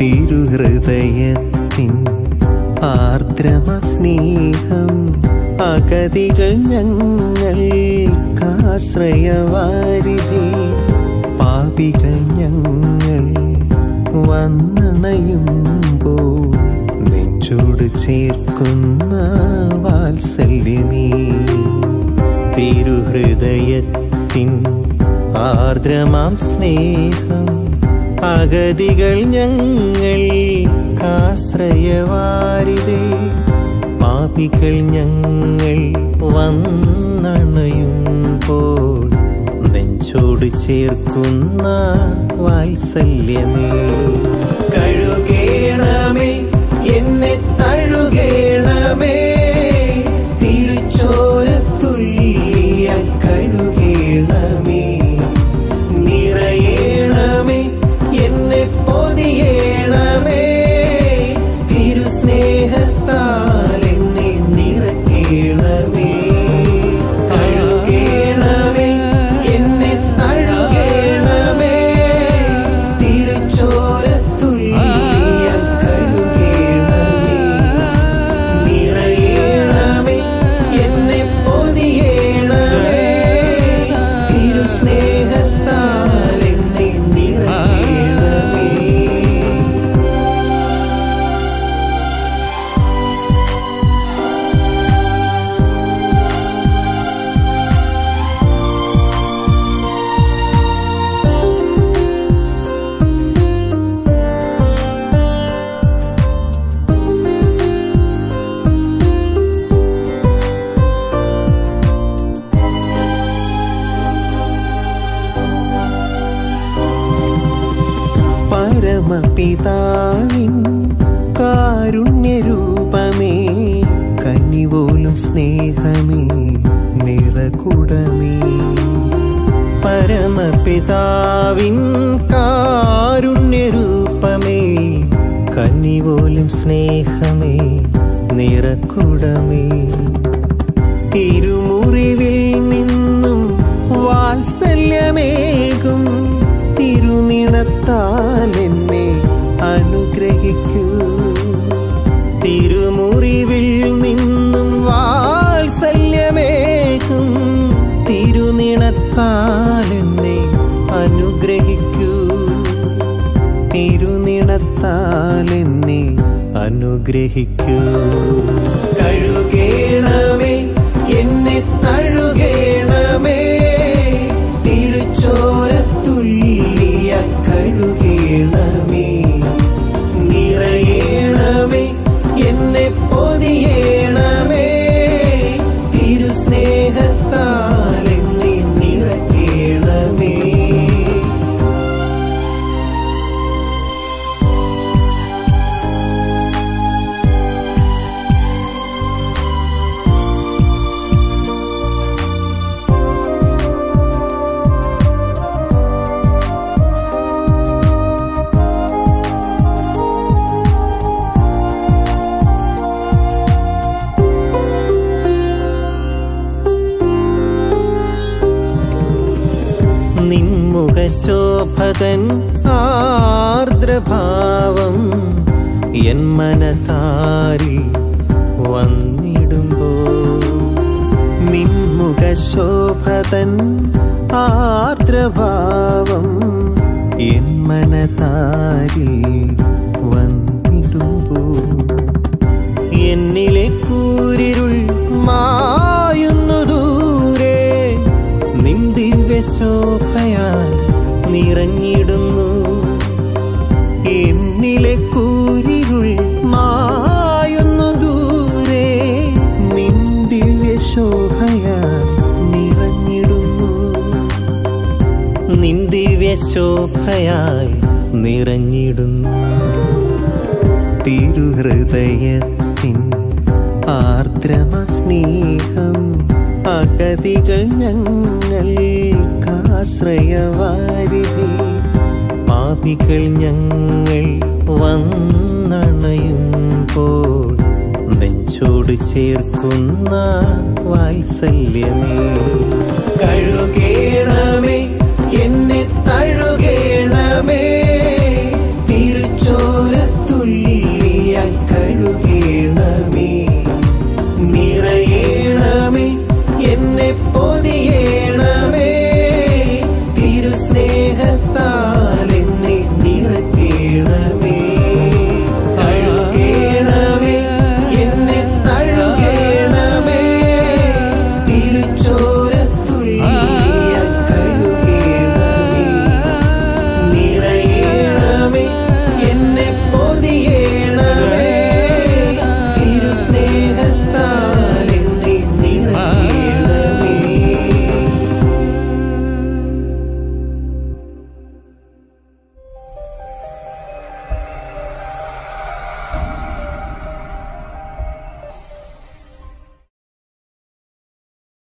തിരുഹൃദയത്തിൻ ആർദ്രമ സ്നേഹം അഗതികൾ ഞങ്ങൾ കാശ്രയവാരിതി. പാപികൾ ഞങ്ങൾ വന്നണയുമ്പോൾ നെഞ്ചോട് ചേർക്കുന്ന വാത്സല്യമേ. തിരുഹൃദയത്തിൻ ആർദ്രമാം സ്നേഹം അഗതികൾ ഞങ്ങൾ ആശ്രയവാരിതേ പാപികൾ ഞങ്ങൾ വന്നണയുമ്പോൾ നെഞ്ചോട് ചേർക്കുന്ന വാത്സല്യമേ. കഴുകേണമേ എന്നെ listening. പരമപിതാവിൻ കാരുണ്യരൂപമേ കനിപോലും സ്നേഹമേ നിറകുടമേ. പരമപിതാവിൻ കാരുണ്യരൂപമേ കനിപോലും സ്നേഹമേ നിറകുടമേ. അനുഗ്രഹിക്കൂ തിരുമുറിവിൽ നിന്നും വാത്സല്യമേകും തിരുനിണത്താൽ എന്നെ അനുഗ്രഹിക്കൂ. തിരുനിണത്താൽ എന്നെ അനുഗ്രഹിക്കൂ. കഴുകേണമേ നിൻമുഖശോഭതൻ ആർദ്രഭാവം എൻ മനതാരിൽ വന്നിടുമ്പോ. നിൻമുഖശോഭതൻ ആർദ്രഭാവം എൻ മനതാരിൽ നിറഞ്ഞിടുന്നു. എന്നിലെ കൂരിരുൾ മായുന്നു ദൂരെ. നിൻ ദിവ്യശോഭയാൽ നിറഞ്ഞിടുന്നു. നിൻ ദിവ്യശോഭയാൽ നിറഞ്ഞിടുന്നു. തിരുഹൃദയത്തിൻ ആർദ്രമ സ്നേഹം അഗതികൾ ഞങ്ങൾക്കാശ്രയവാരിധി പാപികൾ ഞങ്ങൾ വന്നണയുമ്പോൾ നെഞ്ചോട് ചേർക്കുന്ന വാത്സല്യമേ. കഴുകേണമേ.